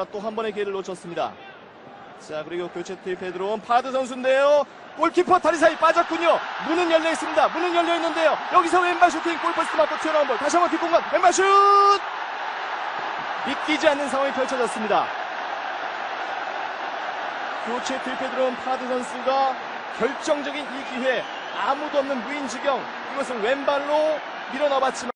선수가 또 한 번의 기회를 놓쳤습니다. 자, 그리고 교체 투입해 들어온 파드 선수인데요. 골키퍼 다리 사이 빠졌군요. 문은 열려 있습니다. 문은 열려 있는데요. 여기서 왼발 슈팅 골포스트 맞고 튀어나온 볼. 다시 한번 뒷공간 왼발 슛! 믿기지 않는 상황이 펼쳐졌습니다. 교체 투입해 들어온 파드 선수가 결정적인 이 기회 아무도 없는 무인 지경 이것을 왼발로 밀어넣어봤지만